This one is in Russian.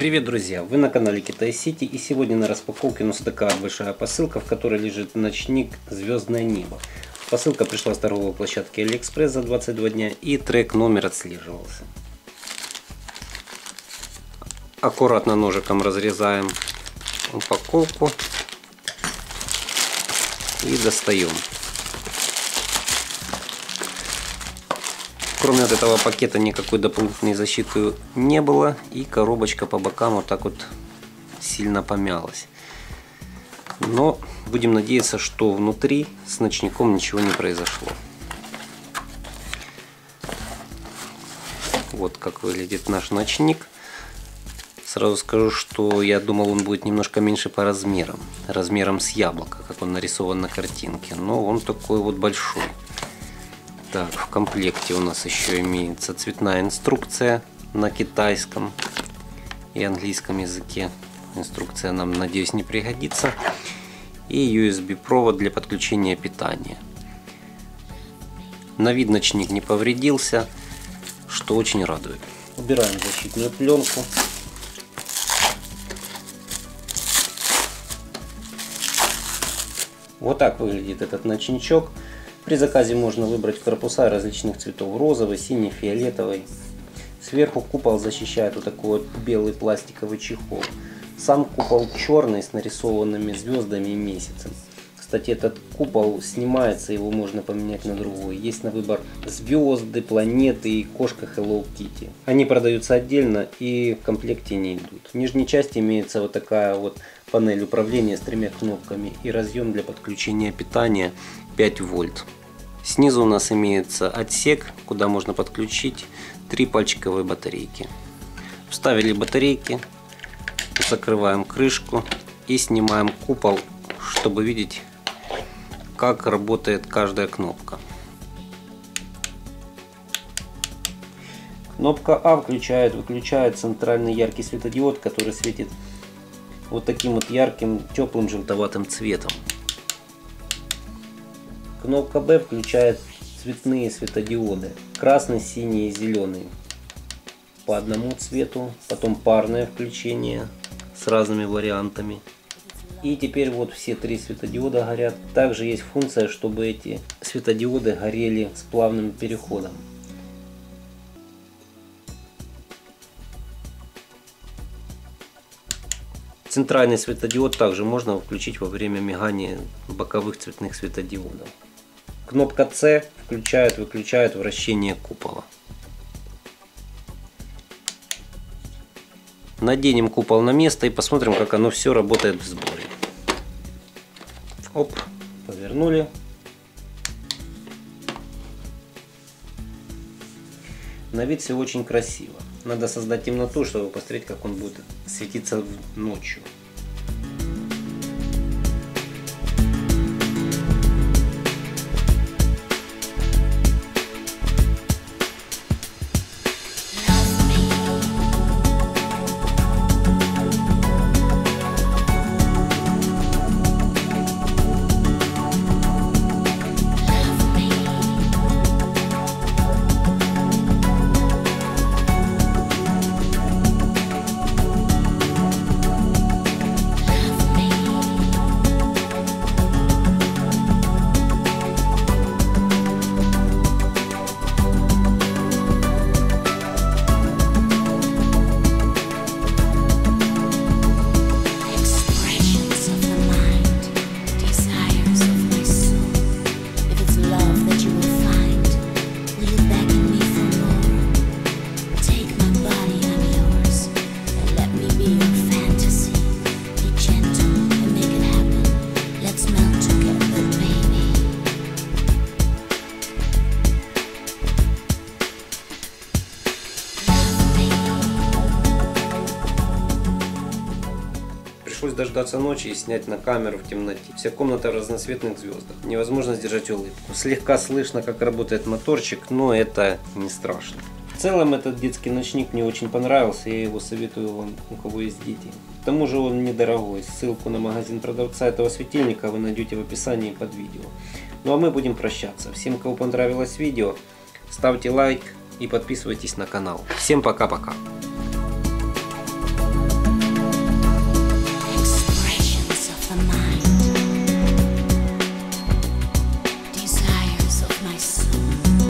Привет, друзья! Вы на канале Китай Сити и сегодня на распаковке у нас такая большая посылка, в которой лежит ночник «Звездное небо». Посылка пришла с торговой площадки Алиэкспресс за 22 дня и трек номер отслеживался. Аккуратно ножиком разрезаем упаковку и достаем. Кроме от этого пакета никакой дополнительной защиты не было. И коробочка по бокам вот так вот сильно помялась. Но будем надеяться, что внутри с ночником ничего не произошло. Вот как выглядит наш ночник. Сразу скажу, что я думал, он будет немножко меньше по размерам. Размером с яблоко, как он нарисован на картинке. Но он такой вот большой. Так, в комплекте у нас еще имеется цветная инструкция на китайском и английском языке. Инструкция нам, надеюсь, не пригодится. И USB провод для подключения питания. На вид ночник не повредился, что очень радует. Убираем защитную пленку. Вот так выглядит этот ночничок. При заказе можно выбрать корпуса различных цветов. Розовый, синий, фиолетовый. Сверху купол защищает вот такой вот белый пластиковый чехол. Сам купол черный с нарисованными звездами и месяцем. Кстати, этот купол снимается, его можно поменять на другой. Есть на выбор звезды, планеты и кошка Hello Kitty. Они продаются отдельно и в комплекте не идут. В нижней части имеется вот такая вот панель управления с тремя кнопками и разъем для подключения питания 5 вольт. Снизу у нас имеется отсек, куда можно подключить три пальчиковые батарейки. Вставили батарейки, закрываем крышку и снимаем купол, чтобы видеть, как работает каждая кнопка. Кнопка А включает, выключает центральный яркий светодиод, который светит вот таким вот ярким, теплым желтоватым цветом. Кнопка B включает цветные светодиоды. Красный, синий и зеленый. По одному цвету. Потом парное включение с разными вариантами. И теперь вот все три светодиода горят. Также есть функция, чтобы эти светодиоды горели с плавным переходом. Центральный светодиод также можно включить во время мигания боковых цветных светодиодов. Кнопка C включает-выключает вращение купола. Наденем купол на место и посмотрим, как оно все работает в сборе. Оп, повернули. На вид все очень красиво. Надо создать темноту, чтобы посмотреть, как он будет светиться ночью. Пришлось дождаться ночи и снять на камеру в темноте. Вся комната в разноцветных звездах. Невозможно сдержать улыбку. Слегка слышно, как работает моторчик, но это не страшно. В целом этот детский ночник мне очень понравился, я его советую вам, у кого есть дети. К тому же он недорогой, ссылку на магазин продавца этого светильника вы найдете в описании под видео. Ну а мы будем прощаться. Всем, кому понравилось видео, ставьте лайк и подписывайтесь на канал. Всем пока-пока.